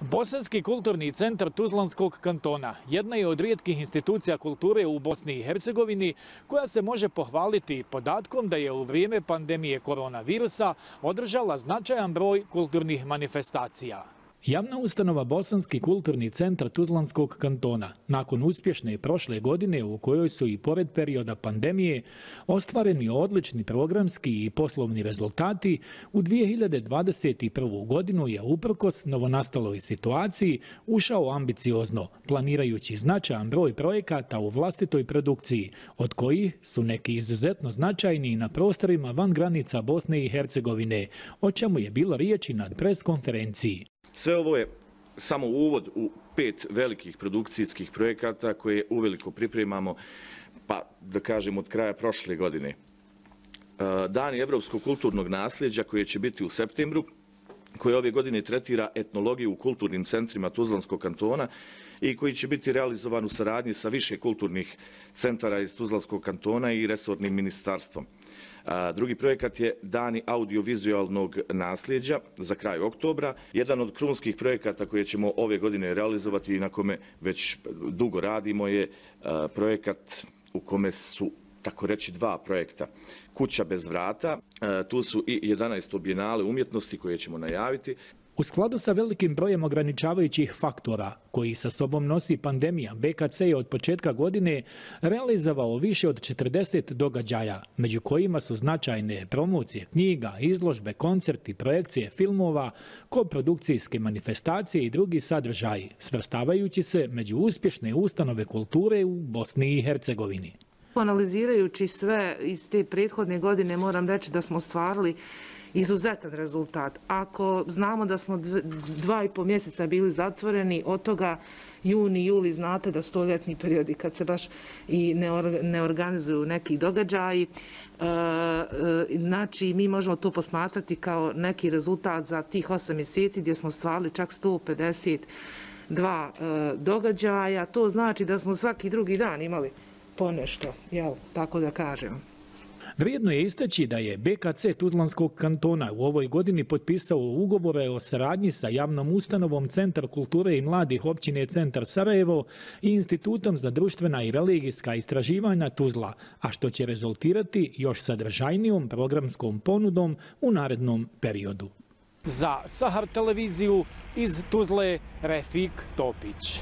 Bosanski kulturni centar Tuzlanskog kantona jedna je od rijetkih institucija kulture u Bosni i Hercegovini koja se može pohvaliti podatkom da je u vrijeme pandemije koronavirusa održala značajan broj kulturnih manifestacija. Javna ustanova Bosanski kulturni centar Tuzlanskog kantona, nakon uspješne prošle godine u kojoj su i pored perioda pandemije ostvareni odlični programski i poslovni rezultati, u 2021. godinu je uprkos novonastaloj situaciji ušao ambiciozno, planirajući značajan broj projekata u vlastitoj produkciji, od kojih su neki izuzetno značajni na prostorima van granica Bosne i Hercegovine, o čemu je bilo riječi na preskonferenciji. Sve ovo je samo uvod u pet velikih produkcijskih projekata koje uveliko pripremamo, pa da kažem od kraja prošle godine. E, Dan Dani Evropskog kulturnog nasljeđa koje će biti u septembru, koje ove godine tretira etnologiju u kulturnim centrima Tuzlanskog kantona i koji će biti realizovan u saradnji sa više kulturnih centara iz Tuzlanskog kantona i resornim ministarstvom. Drugi projekat je Dani audiovizualnog nasljeđa za kraj oktobra. Jedan od krunskih projekata koje ćemo ove godine realizovati i na kome već dugo radimo je projekat u kome su tako reći dva projekta. Kuća bez vrata, e, tu su i 11 bijenale umjetnosti koje ćemo najaviti. U skladu sa velikim brojem ograničavajućih faktora koji sa sobom nosi pandemija, BKC je od početka godine realizovao više od 40 događaja, među kojima su značajne promocije knjiga, izložbe, koncerti, projekcije filmova, koprodukcijske manifestacije i drugi sadržaji, svrstavajući se među uspješne ustanove kulture u Bosni i Hercegovini. Analizirajući sve iz te prethodne godine, moram reći da smo stvarili izuzetan rezultat. Ako znamo da smo dva i po mjeseca bili zatvoreni, od toga juni, juli, znate da stoljetni periodi kad se baš i ne organizuju neki događaji, e, e, znači mi možemo to posmatrati kao neki rezultat za tih osam mjeseci gdje smo stvarili čak 152 e, događaja. To znači da smo svaki drugi dan imali ponešto, jel, tako da kažem. Vrijedno je isteći da je BKC Tuzlanskog kantona u ovoj godini potpisao ugovore o saradnji sa javnom ustanovom Centar kulture i mladih općine Centar Sarajevo i Institutom za društvena i religijska istraživanja Tuzla, a što će rezultirati još sadržajnijom programskom ponudom u narednom periodu. Za Sahar televiziju iz Tuzle Refik Topić.